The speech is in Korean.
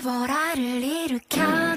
실버라를 일으켜?